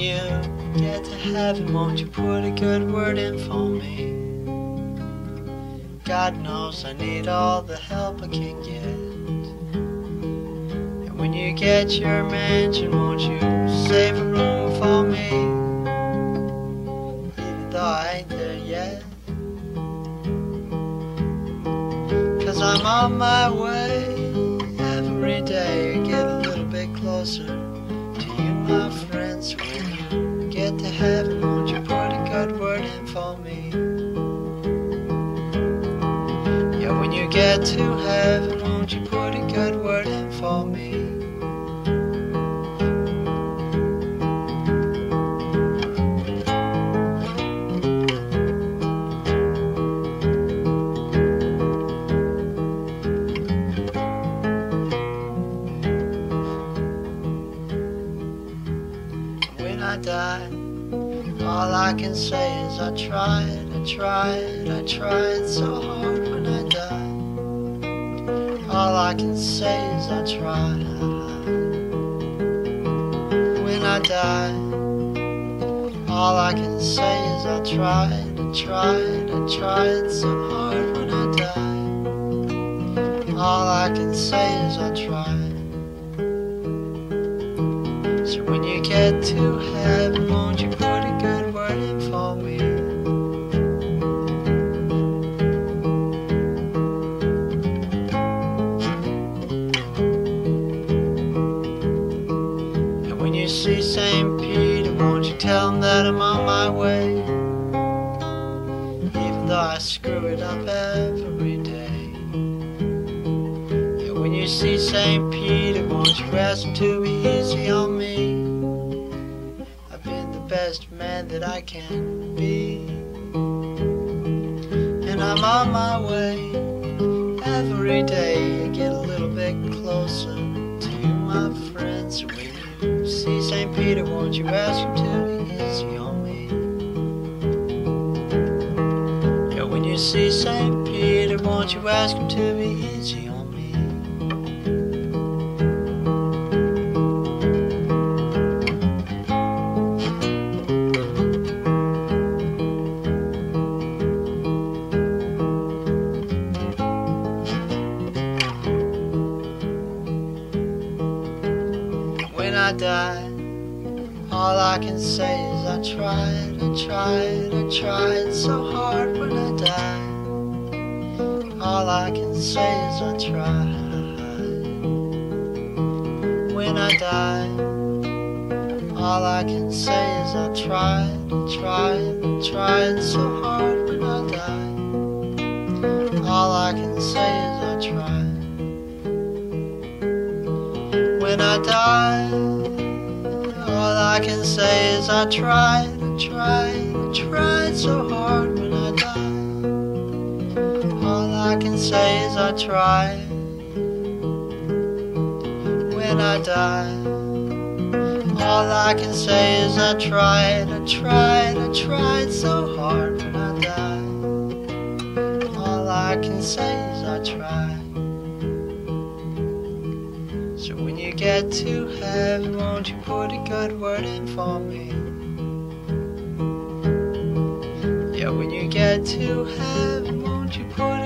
you get to heaven, won't you put a good word in for me? God knows I need all the help I can get. And when you get your mansion, won't you save a room for me? Even though I ain't there yet. Cause I'm on my way every day. I get a little bit closer when you get to heaven, won't you put a good word in for me? When I die, all I can say is I tried, I tried, I tried so hard I can say is I tried. When I die, all I can say is I tried, I tried, I tried so hard when I die. All I can say is I tried. So when you get to heaven, tell him that I'm on my way? Even though I screw it up every day. Yeah, when you see St. Peter, won't you ask him to be easy on me? I've been the best man that I can be. And I'm on my way every day. I get a little bit closer to my friends. When you see St. Peter, won't you ask him to You ask him to be easy on me? When I die, all I can say is I tried, I tried, I tried so hard when I die. All I can say is I tried. When I die, all I can say is I tried, I tried, I tried so hard when I die. All I can say is I tried. When I die, all I can say is I tried, I tried, I tried so hard All I can say is I tried. When I die, all I can say is I tried, I tried, I tried so hard when I die. All I can say is I tried. So when you get to heaven, won't you put a good word in for me? Yeah, when you get to heaven, won't you put